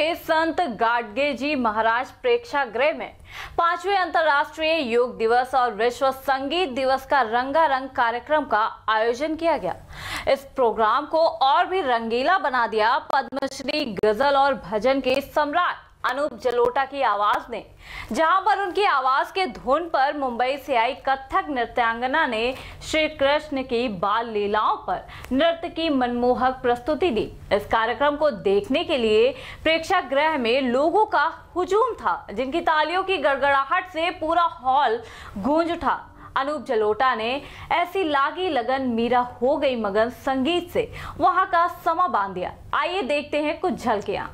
के संत गाडगे जी महाराज प्रेक्षा गृह में पाँचवें अंतर्राष्ट्रीय योग दिवस और विश्व संगीत दिवस का रंगारंग कार्यक्रम का आयोजन किया गया। इस प्रोग्राम को और भी रंगीला बना दिया पद्मश्री, गज़ल और भजन के सम्राट अनूप जलोटा की आवाज़ ने। जहाँ पर उनकी आवाज़ के धुन पर मुंबई से आई कथक नृत्यांगना ने श्री कृष्ण की बाल लीलाओं पर नृत्य की मनमोहक प्रस्तुति दी। इस कार्यक्रम को देखने के लिए प्रेक्षागृह में लोगों का हुजूम था, जिनकी तालियों की गड़गड़ाहट से पूरा हॉल गूंज उठा। अनूप जलोटा ने ऐसी लागी लगन मीरा हो गई मगन संगीत से, वहाँ का समा बाँध दिया। आइए देखते हैं कुछ झलकियाँ।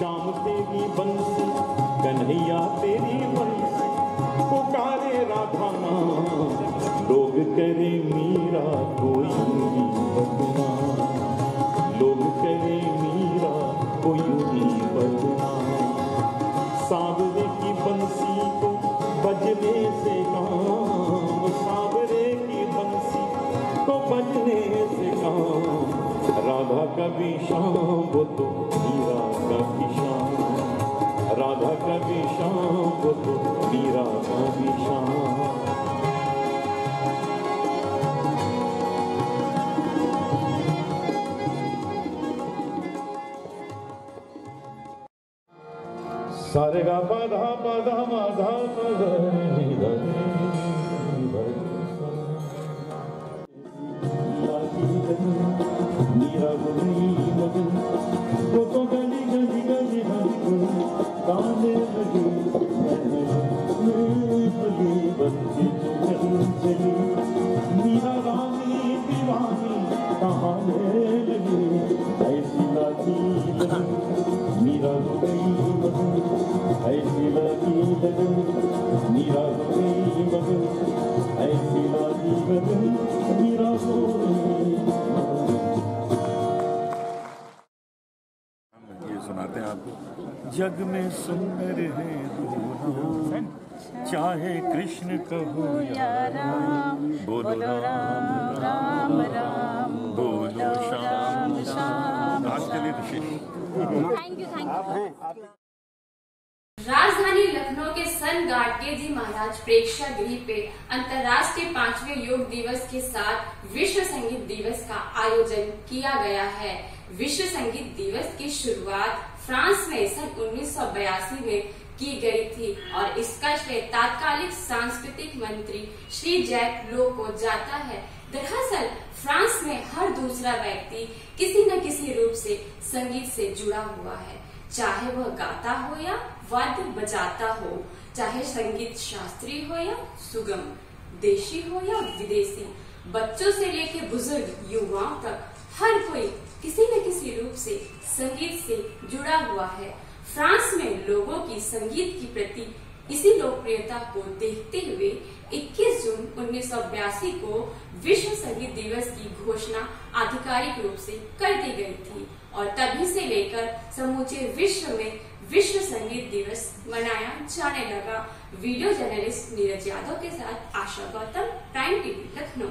शाम तेरी बंसी, कन्हैया तेरी बंसी, पुकारे राधा नाम लोग करे मीरा, कोई बदना लोग करे मीरा, कोई बदना सावरे की बंसी को बजने से काम। सावरे की बंसी को बजने से काम। राधा कभी शाम वो तो मीरा कभी शाम राधा कभी शाम तो मीरा कभी शाम सारे गा पधा पधा माधा पधा सुनाते हैं आपको। जग में सुंदर है दोनों चाहे कृष्ण कहो या राम बोलो राम। राम राम बोलो श्याम श्याम आज के लिए विशेष। थैंक यू थैंक यू राजधानी लखनऊ के सन गाडगे जी महाराज प्रेक्षागृह पे अंतर्राष्ट्रीय पाँचवें योग दिवस के साथ विश्व संगीत दिवस का आयोजन किया गया है। विश्व संगीत दिवस की शुरुआत फ्रांस में सन 1982 में की गई थी और इसका श्रेय तात्कालिक सांस्कृतिक मंत्री श्री जैक लो को जाता है। दरअसल, फ्रांस में हर दूसरा व्यक्ति किसी न किसी रूप से संगीत से जुड़ा हुआ है। चाहे वह गाता हो या वाद्य बजाता हो, चाहे संगीत शास्त्री हो या सुगम, देशी हो या विदेशी, बच्चों से लेकर बुज़ुर्ग, युवाओं तक, हर कोई किसी न किसी रूप से संगीत से जुड़ा हुआ है। फ्रांस में लोगों की संगीत की प्रति इसी लोकप्रियता को देखते हुए 21 जून उन्नीस सौ बयासी को विश्व संगीत दिवस की घोषणा आधिकारिक रूप से कर दी गई थी और तभी से लेकर समूचे विश्व में विश्व संगीत दिवस मनाया जाने लगा। वीडियो जर्नलिस्ट नीरज यादव के साथ आशा गौतम प्राइम टीवी लखनऊ।